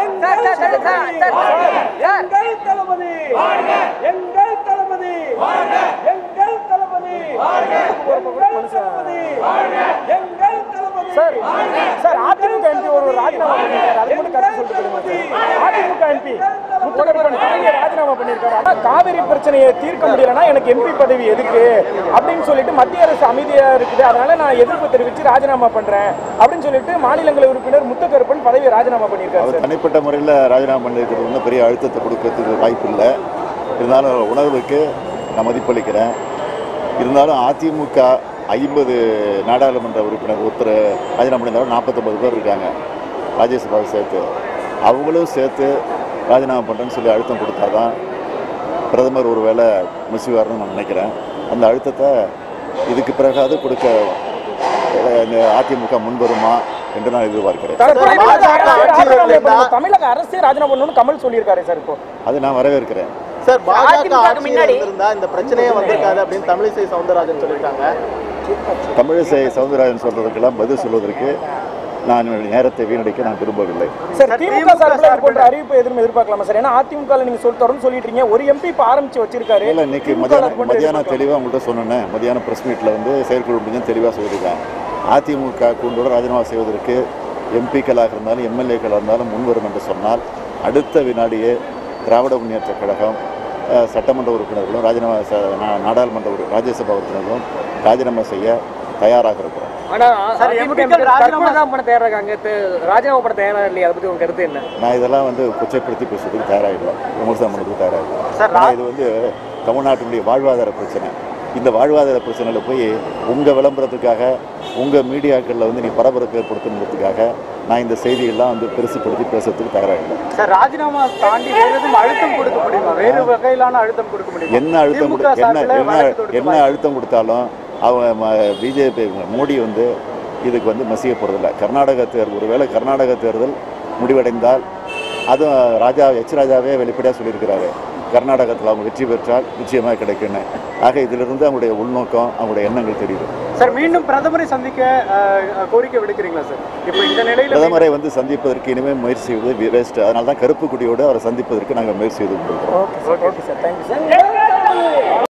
எங்கள் தளபதி எங்கள் தளபதி எங்கள் தளபதி எங்கள் தளபதி எங்கள் தளபதி சார் சார் அதிமுக எம்பி ஒரு ராஜினாமா பண்ணிருக்காரு அது மட்டும் கருத்து சொல்லிட்டு போயிடுங்க சார். அதிமுக எம்பி கலைஞர் ராஜினாமா பண்ணியிருக்காரு. காவிரி பிரச்சனையை தீர்க்க முடியலன்னா எனக்கு எம்பி பதவி எதுக்கு? அப்படின்னு சொல்லிட்டு மத்திய அரசு அமைதியா இருக்குது. அதனால நான் எதிர்ப்பு தெரிவித்து ராஜினாமா பண்றேன் அப்படின்னு சொல்லிட்டு மாநிலங்களவை உறுப்பினர் முத்துக்கருப்பன் பதவியை ராஜினாமா பண்ணியிருக்காரு தனிப்பட்ட முறையில் ராஜினாமா பண்ணியிருக்கிறது ஒன்றும் பெரிய அழுத்தத்தை கொடுக்கறதுக்கு வாய்ப்பு இல்லை. இருந்தாலும் உணர்வுக்கு நான் மதிப்பளிக்கிறேன். இருந்தாலும் அதிமுக ஐம்பது நாடாளுமன்ற உறுப்பினர் ஒருத்தர் ராஜினாமா பண்ணியிருந்தாலும் நாற்பத்தொம்பது பேர் இருக்காங்க. ராஜ்யசபாவை சேர்த்து. அவங்களும் சேர்த்து ராஜினாமா பண்ணுறேன்னு சொல்லி அழுத்தம் கொடுத்தாதான் பிரதமர் ஒரு வேளை முசிவார்னு நான் நினைக்கிறேன். அந்த அழுத்தத்தை இதுக்கு பிறகாவது கொடுக்க இந்த அதிமுக முன்வருமா என்று நான் எதிர்பார்க்கிறேன். தமிழக அரசே ராஜினாமா இருந்தா- பண்ணணும்னு கமல் சொல்லியிருக்காரு சார் இப்போ. அது நான் வரவேற்கிறேன். சார் பாஜக முன்னாடி- இருந்திருந்தா இந்த பிரச்சனையே வந்திருக்காது அப்படின்னு தமிழிசை சவுந்தரராஜன் சொல்லியிருக்காங்க. தமிழிசை சவுந்தரராஜன் சொல்றதுக்கெல்லாம் பதில் சொல்வதற்கு நான் என்னுடைய நேரத்தை வீணடிக்க நான் விரும்பவில்லை. சார் சார், திமுக சார்பில் போன்ற அறிவிப்பு எதுவும் எதிர்பார்க்கலாமா சார்? ஏன்னா அதிமுக நீங்க சொல் தொடர்ந்து சொல்லிட்டு இருக்கீங்க ஒரு எம்பி இப்ப ஆரம்பிச்சு வச்சிருக்காரு. இல்லை இன்னைக்கு மதியானம் எதிர்பார்க்கலாமா? தெளிவாக உங்கள்கிட்ட சொன்னேன். மதியானம் ப்ரெஸ் மீட்டில் வந்து செயற்குழு முடிஞ்சு தெளிவாக சொல்லியிருக்கேன் அதிமுக கூண்டோடு ராஜினாமா செய்வதற்கு எம்பிக்களாக இருந்தாலும் எம்எல்ஏக்களாக இருந்தாலும் முன்வரும் என்று சொன்னால் அடுத்த வினாடியே திராவிட முன்னேற்ற கழகம் சட்டமன்ற உறுப்பினர்களும் ராஜினாமா நாடாளுமன்ற உறு- ராஜ்யசபா உறுப்பினர்களும் ராஜினாமா செய்ய தயாராக இருக்கிறோம் நான் இதெல்லாம் வந்து கொச்சைப்படுத்தி பேசுறதுக்கு தயாராகில்லை விமர்சனம் பண்ணுறதுக்கு இது வந்து தமிழ்நாட்டினுடைய வாழ்வாதார பிரச்சனை. இந்த வாழ்வாதார பிரச்சனையில் போய் உங்கள் விளம்பரத்துக்காக உங்கள் மீடியாக்களில் வந்து நீ பரபரப்பு ஏற்படுத்தணுங்கிறதுக்காக நான் இந்த செய்தியெல்லாம் வந்து பெருசுப்படுத்தி பேசுறதுக்கு தயாராகில்லை சார் ராஜினாமா தாண்டி அழுத்தம் கொடுக்க முடியுமா? வேறு வகையிலான அழுத்தம் கொடுக்க முடியுமா? என்ன அழுத்தம் என்ன என்ன அழுத்தம் கொடுத்தாலும் அவன் பிஜேபி மோடி வந்து இதுக்கு வந்து மசிய போகிறதில்ல கர்நாடக தேர்தல் ஒருவேளை கர்நாடக தேர்தல் முடிவடைந்தால் அதுவும் ராஜா எச் ராஜாவே வெளிப்படையாக சொல்லியிருக்கிறாரு. கர்நாடகத்தில் அவங்க வெற்றி பெற்றால் நிச்சயமாக கிடைக்கும்னு. ஆக இதிலிருந்து அவங்களுடைய உள்நோக்கம் அவங்களுடைய எண்ணங்கள் தெரியுது. சார் மீண்டும் பிரதமரை சந்திக்க கோரிக்கை விடுக்கிறீங்களா சார்? இப்போ இந்த நிலையில பிரதமரை வந்து சந்திப்பதற்கு இனிமேல் முயற்சி செய்வது வேஸ்ட் அதனால தான் கருப்பு குடியோடு அவரை சந்திப்பதற்கு நாங்கள் முயற்சி செய்து okay sir okay sir. Thank you sir